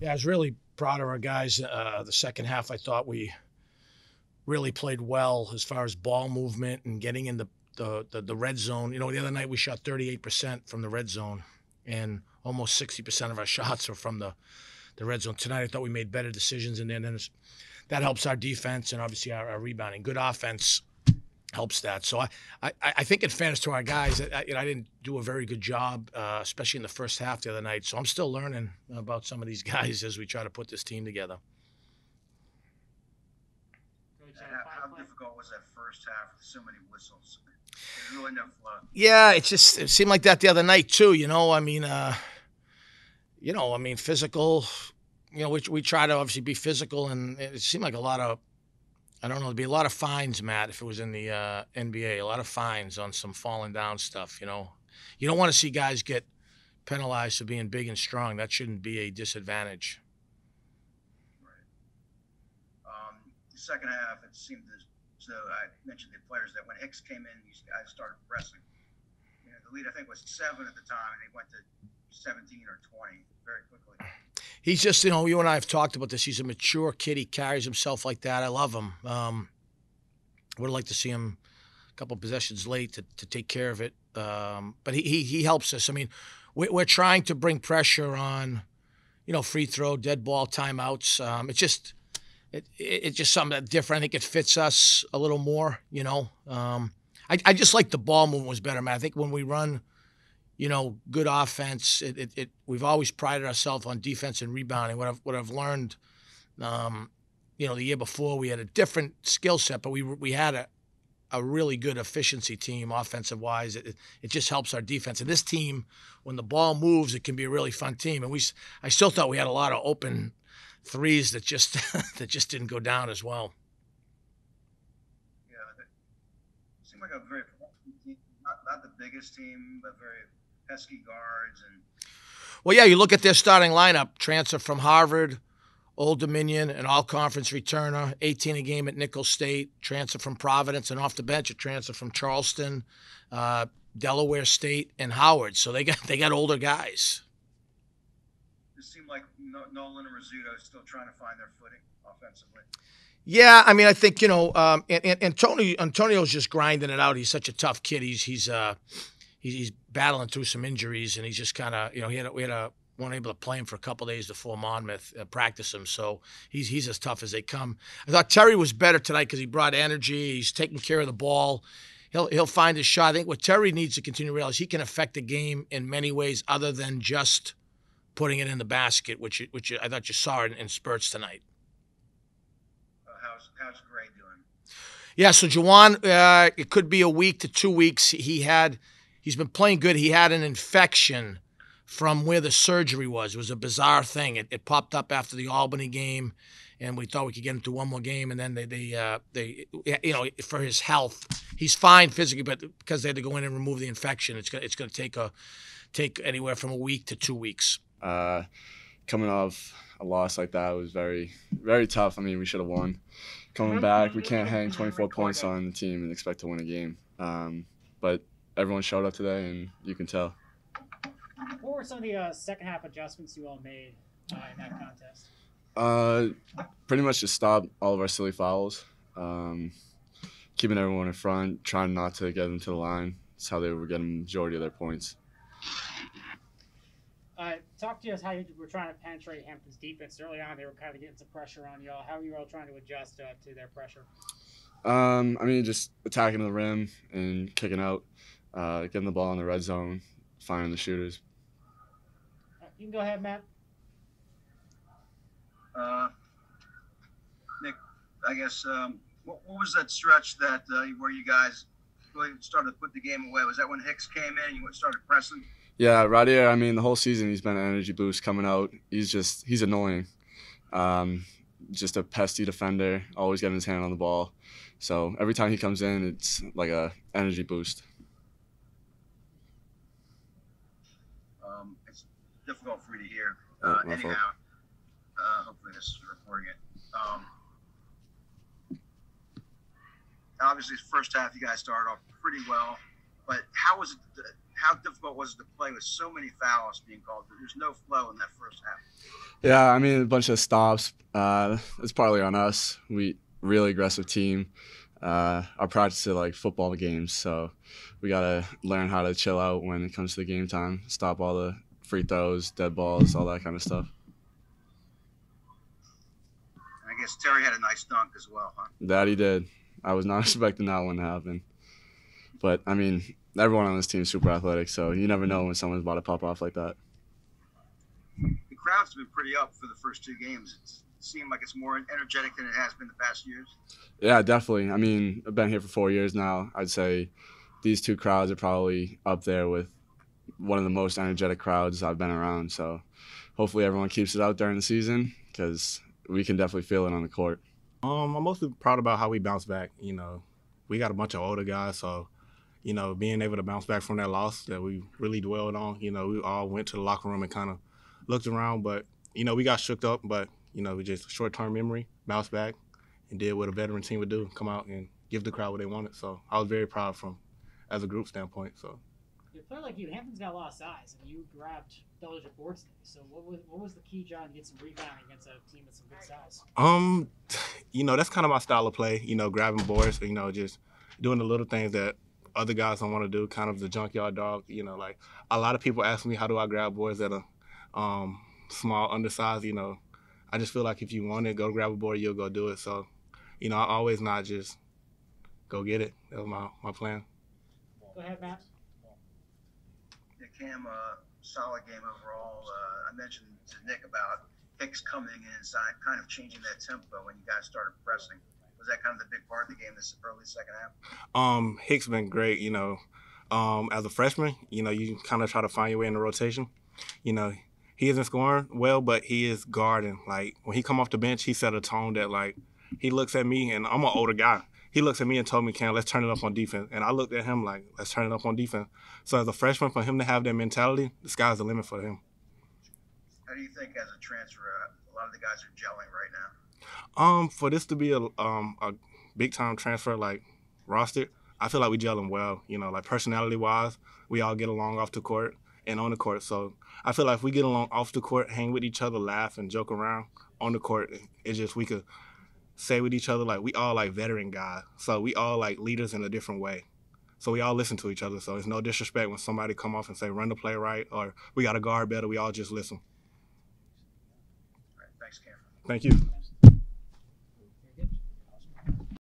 Yeah, I was really proud of our guys. Uh, the second half, I thought we really played well as far as ball movement and getting in the, the, the, the red zone. You know, the other night we shot 38% from the red zone, and almost 60% of our shots are from the, the red zone. Tonight, I thought we made better decisions, and then that helps our defense and obviously our, our rebounding. Good offense helps that. So I, I, I think in fairness to our guys, I, you know, I didn't do a very good job, uh, especially in the first half the other night. So I'm still learning about some of these guys as we try to put this team together. How, how difficult was that first half with so many whistles? Really. Yeah, it just it seemed like that the other night too. You know, I mean, uh, you know, I mean, physical. You know, we we try to obviously be physical, and it seemed like a lot of I don't know. There'd be a lot of fines, Matt, if it was in the uh, NBA. A lot of fines on some falling down stuff. You know, you don't want to see guys get penalized for being big and strong. That shouldn't be a disadvantage. Right. Um, the second half, it seemed as though I mentioned the players that when Hicks came in, these guys started pressing. You know, the lead I think was seven at the time, and they went to 17 or 20 very quickly he's just, you know, you and I have talked about this. He's a mature kid. He carries himself like that. I love him. Um, would like to see him a couple possessions late to, to take care of it. Um, but he, he, he helps us. I mean, we, we're trying to bring pressure on, you know, free throw, dead ball, timeouts. Um, it's just, it, it, it's just something different. I think it fits us a little more, you know. Um, I, I just like the ball movement was better, man. I think when we run – you know, good offense. It, it, it, we've always prided ourselves on defense and rebounding. What I've what I've learned, um, you know, the year before we had a different skill set, but we we had a a really good efficiency team offensive wise. It, it just helps our defense. And this team, when the ball moves, it can be a really fun team. And we I still thought we had a lot of open threes that just that just didn't go down as well. Yeah, seemed like a very not, not the biggest team, but very pesky guards and. Well, yeah, you look at their starting lineup: transfer from Harvard, Old Dominion, an all-conference returner, 18 a game at Nicholls State, transfer from Providence, and off the bench a transfer from Charleston, uh, Delaware State, and Howard. So they got they got older guys. It seemed like Nolan and Rizzuto are still trying to find their footing offensively. Yeah, I mean, I think you know, um, and, and, and Tony Antonio's just grinding it out. He's such a tough kid. He's he's uh, he's, he's battling through some injuries, and he's just kind of you know he had a, we had a weren't able to play him for a couple days before Monmouth uh, practice him, so he's he's as tough as they come. I thought Terry was better tonight because he brought energy. He's taking care of the ball. He'll he'll find his shot. I think what Terry needs to continue to realize he can affect the game in many ways other than just putting it in the basket, which which I thought you saw in, in spurts tonight. Uh, how's how's Gray doing? Yeah, so Juwan, uh, it could be a week to two weeks. He had he's been playing good. He had an infection from where the surgery was. It was a bizarre thing. It, it popped up after the Albany game, and we thought we could get him to one more game. And then they, they, uh, they, you know, for his health, he's fine physically, but because they had to go in and remove the infection, it's gonna, it's gonna take a, take anywhere from a week to two weeks. Uh, coming off a loss like that was very, very tough. I mean, we should have won. Coming back, we can't hang 24 points on the team and expect to win a game. Um, but everyone showed up today, and you can tell. What were some of the uh, second half adjustments you all made uh, in that contest? Uh, pretty much just stop all of our silly fouls, um, keeping everyone in front, trying not to get them to the line. That's how they were getting majority of their points. Uh, talk to us how you were trying to penetrate Hampton's defense early on. They were kind of getting some pressure on y'all. How were you all trying to adjust uh, to their pressure? Um, I mean, just attacking the rim and kicking out uh, getting the ball in the red zone, finding the shooters. You can go ahead, Matt. Uh, Nick, I guess um, what, what, was that stretch that uh, where you guys really started to put the game away? Was that when Hicks came in? And you started pressing. Yeah, Radier. I mean, the whole season he's been an energy boost coming out. He's just he's annoying. Um, just a pesty defender, always getting his hand on the ball. So every time he comes in, it's like a energy boost. Difficult for me to hear. Oh, uh, anyhow, uh, hopefully this is recording it. Um, obviously, first half you guys started off pretty well, but how was it? how difficult was it to play with so many fouls being called? There's no flow in that first half. Yeah, I mean a bunch of stops. Uh, it's partly on us. We really aggressive team. Uh, our practice is like football games, so we gotta learn how to chill out when it comes to the game time. Stop all the free throws, dead balls, all that kind of stuff. I guess Terry had a nice dunk as well, huh? That he did. I was not expecting that one to happen. But I mean, everyone on this team is super athletic, so you never know when someone's about to pop off like that. The crowd's been pretty up for the first two games. It's, it seemed like it's more energetic than it has been the past years. Yeah, definitely. I mean, I've been here for four years now. I'd say these two crowds are probably up there with one of the most energetic crowds I've been around. So hopefully everyone keeps it out during the season because we can definitely feel it on the court. Um, I'm mostly proud about how we bounced back. You know, we got a bunch of older guys, so you know, being able to bounce back from that loss that we really dwelled on. You know, we all went to the locker room and kind of looked around, but you know, we got shook up, but you know, we just short term memory, bounced back, and did what a veteran team would do: come out and give the crowd what they wanted. So I was very proud from as a group standpoint. So. A player like you, Hampton's got a lot of size, and you grabbed double-digit boards today. So what was what was the key, John, to get some rebounding against a team with some good size? Um, you know, that's kind of my style of play. You know, grabbing boards. You know, just doing the little things that other guys don't want to do. Kind of the junkyard dog. You know, like a lot of people ask me how do I grab boards that are um, small, undersized. You know, I just feel like if you want it, go grab a board, you'll go do it. So, you know, I always not just go get it. That was my my plan. Go ahead, Matt. Yeah, Cam, uh, solid game overall. Uh, I mentioned to Nick about Hicks coming in, si- kind of changing that tempo when you guys started pressing. Was that kind of the big part of the game this early second half? Um, Hicks been great. You know, um, as a freshman, you know, you kind of try to find your way in the rotation. You know, he isn't scoring well, but he is guarding. Like when he come off the bench, he set a tone that like he looks at me, and I'm an older guy. He looks at me and told me, "Cam, let's turn it up on defense." And I looked at him like, "Let's turn it up on defense." So as a freshman, for him to have that mentality, the sky's the limit for him. How do you think, as a transfer, a lot of the guys are gelling right now? Um, for this to be a um a big time transfer like roster, I feel like we gelling well. You know, like personality wise, we all get along off the court and on the court. So I feel like if we get along off the court, hang with each other, laugh and joke around on the court, it's just we could say with each other like we all like veteran guys. So we all like leaders in a different way. So we all listen to each other. So it's no disrespect when somebody come off and say run the play right or we got to guard better. We all just listen. All right, thanks, Cam. Thank you.